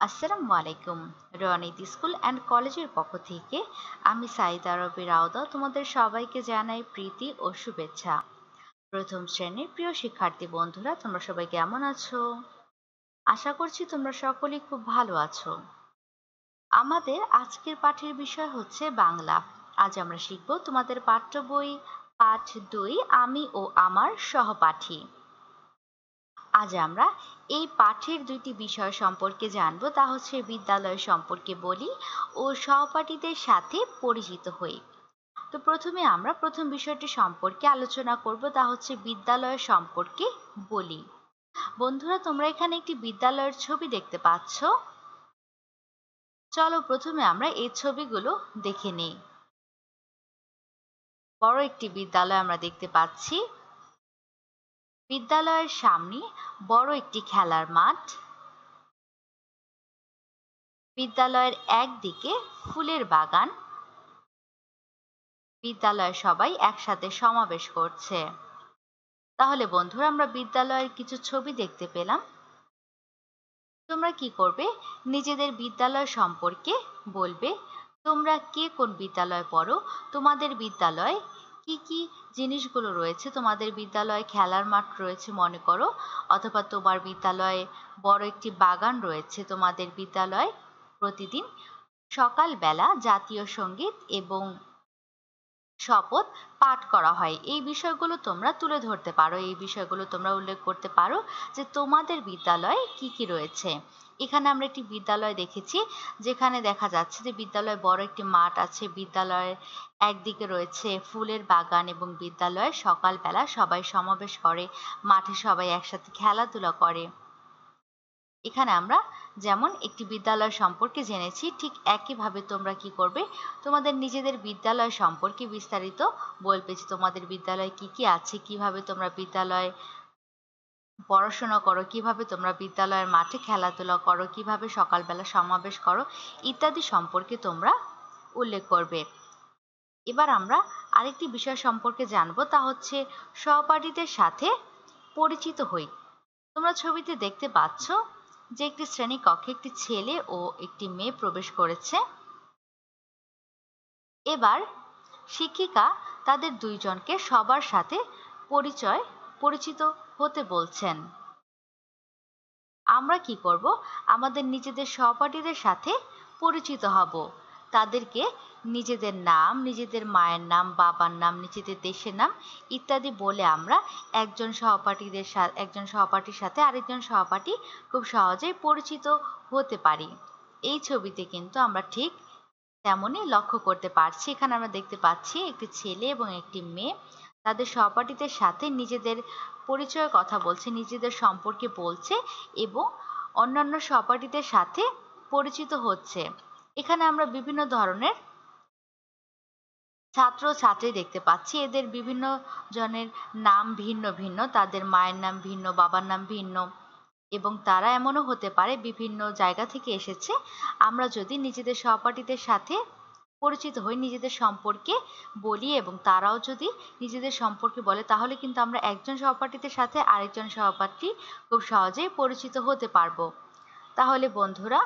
আসসালামু আলাইকুম। Ronit school and কলেজের পক্ষ থেকে আমি সাইদ আরবি রাউদা তোমাদের সবাইকে জানাই প্রীতি ও শুভেচ্ছা। প্রথম শ্রেণির প্রিয় শিক্ষার্থী বন্ধুরা, তোমরা সবাই কেমন আছো? আশা করছি তোমরা সকলেই খুব ভালো আছো। আমাদের আজকের পাঠের বিষয় হচ্ছে বাংলা। আজ আমরা শিখব তোমাদের পাঠ্য বই পাঠ দুই, আমি ও আমার সহপাঠী। আজ আমরা এই পাঠের দুইটি বিষয় সম্পর্কে জানব, তা হচ্ছে বিদ্যালয় সম্পর্কে বলি ও সহপাঠীদের সাথে পরিচিত হই তো প্রথমে আমরা প্রথম বিষয়টি সম্পর্কে আলোচনা করব, তা হচ্ছে বিদ্যালয় সম্পর্কে বলি। বন্ধুরা, তোমরা এখানে একটি বিদ্যালয়ের ছবি দেখতে পাচ্ছ। চলো প্রথমে আমরা এই ছবিগুলো দেখে নেই। বড় একটি বিদ্যালয় আমরা দেখতে পাচ্ছি। বিদ্যালয়ের সামনে বড় একটি খেলার মাঠ। বিদ্যালয়ের একদিকে ফুলের বাগান। বিদ্যালয়ের সবাই একসাথে সমাবেশ করছে। তাহলে বন্ধুরা, আমরা বিদ্যালয়ের কিছু ছবি দেখতে পেলাম। তোমরা কি করবে? নিজেদের বিদ্যালয় সম্পর্কে বলবে, তোমরা কে কোন বিদ্যালয়ে পড়ো? তোমাদের বিদ্যালয় কি কি জিনিসগুলো রয়েছে? তোমাদের বিদ্যালয়ে খেলার মাঠ রয়েছে মনে করো, অথবা তোমার বিদ্যালয়ে বড় একটি বাগান রয়েছে তোমাদের বিদ্যালয় প্রতিদিন? সকালবেলা জাতীয় সংগীত এবং শপথ পাঠ করা হয়। এই বিষয়গুলো তোমরা তুলে ধরতে পারো। এই বিষয়গুলো তোমরা উল্লেখ করতে পারো যে তোমাদের বিদ্যালয়ে কি কি রয়েছে? এখানে আমরা একটি বিদ্যালয় দেখেছি, যেখানে দেখা যাচ্ছে যে বিদ্যালয়ে বড় একটি মাঠ আছে। বিদ্যালয়ের একদিকে রয়েছে ফুলের বাগান এবং বিদ্যালয়ে সকালবেলা সবাই সমাবেশ করে, মাঠে সবাই একসাথে খেলাধুলা করে। এখানে আমরা যেমন একটি বিদ্যালয় সম্পর্কে জেনেছি, ঠিক একইভাবে তোমরা কি করবে? তোমাদের নিজেদের বিদ্যালয় সম্পর্কে বিস্তারিত বলবে যে তোমাদের বিদ্যালয়ে কি কি আছে, কীভাবে তোমরা বিদ্যালয়ে পড়াশোনা করো, কীভাবে তোমরা বিদ্যালয়ের মাঠে খেলাধুলা করো, কীভাবে সকালবেলা সমাবেশ করো, ইত্যাদি সম্পর্কে তোমরা উল্লেখ করবে। এবার আমরা আরেকটি বিষয় সম্পর্কে জানব, তা হচ্ছে সহপাঠীদের সাথে পরিচিত হই। তোমরা ছবিতে দেখতে পাচ্ছ যে একটি শ্রেণি কক্ষে একটি ছেলে ও একটি মেয়ে প্রবেশ করেছে। এবার শিক্ষিকা তাদের দুইজনকে সবার সাথে পরিচয় পরিচিত হতে বলছেন। আমরা কি করব? আমাদের নিজেদের সহপাঠীদের সাথে পরিচিত হব। তাদেরকে নিজেদের নাম, নিজেদের মায়ের নাম, বাবার নাম, নিজেদের দেশের নাম ইত্যাদি বলে আমরা একজন সহপাঠীদের সাথে একজন সহপাঠীর সাথে আরেকজন সহপাঠী খুব সহজেই পরিচিত হতে পারি। এই ছবিতে কিন্তু আমরা ঠিক তেমনই লক্ষ্য করতে পারছি। এখানে আমরা দেখতে পাচ্ছি একটি ছেলে এবং একটি মেয়ে। তাদের সহপাঠীদের সাথে নিজেদের পরিচয়ের কথা বলছে, নিজেদের সম্পর্কে বলছে এবং অন্যান্য সহপাঠীদের সাথে পরিচিত হচ্ছে। এখানে আমরা বিভিন্ন ধরনের ছাত্র ছাত্রী দেখতে পাচ্ছি। এদের বিভিন্ন জনের নাম ভিন্ন ভিন্ন, তাদের মায়ের নাম ভিন্ন, বাবার নাম ভিন্ন এবং তারা এমনও হতে পারে বিভিন্ন জায়গা থেকে এসেছে। আমরা যদি নিজেদের সহপাঠীদের সাথে পরিচিত হই নিজেদের সম্পর্কে বলি এবং তারাও যদি নিজেদের সম্পর্কে বলে, তাহলে কিন্তু আমরা একজন সহপাঠীদের সাথে আরেকজন সহপাঠী খুব সহজেই পরিচিত হতে পারব। তাহলে বন্ধুরা,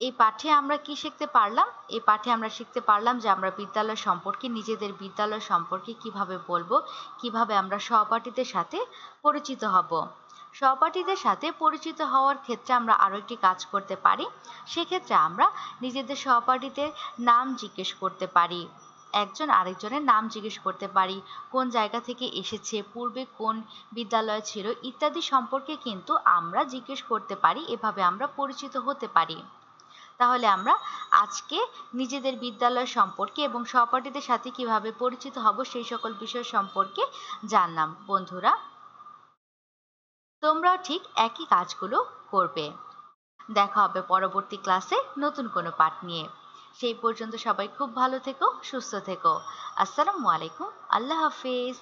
এই পাঠে আমরা কি শিখতে পারলাম? এই পাঠে আমরা শিখতে পারলাম যে আমরা বিদ্যালয় সম্পর্কে, নিজেদের বিদ্যালয় সম্পর্কে কীভাবে বলব, কীভাবে আমরা সহপাঠীদের সাথে পরিচিত হব। সহপাঠীদের সাথে পরিচিত হওয়ার ক্ষেত্রে আমরা আরও একটি কাজ করতে পারি। সেক্ষেত্রে আমরা নিজেদের সহপাঠীদের নাম জিজ্ঞেস করতে পারি। একজন আরেকজনের নাম জিজ্ঞেস করতে পারি, কোন জায়গা থেকে এসেছে, পূর্বে কোন বিদ্যালয় ছিল ইত্যাদি সম্পর্কে কিন্তু আমরা জিজ্ঞেস করতে পারি, এভাবে আমরা পরিচিত হতে পারি। তাহলে আমরা আজকে নিজেদের বিদ্যালয় সম্পর্কে এবং সহপাঠীদের সাথে কীভাবে পরিচিত হব সেই সকল বিষয় সম্পর্কে জানলাম। বন্ধুরা তোমরাও ঠিক একই কাজগুলো করবে। দেখা হবে পরবর্তী ক্লাসে নতুন কোনো পাঠ নিয়ে। সেই পর্যন্ত সবাই খুব ভালো থেকো, সুস্থ থেকো। আসসালামু আলাইকুম, আল্লাহ হাফিজ।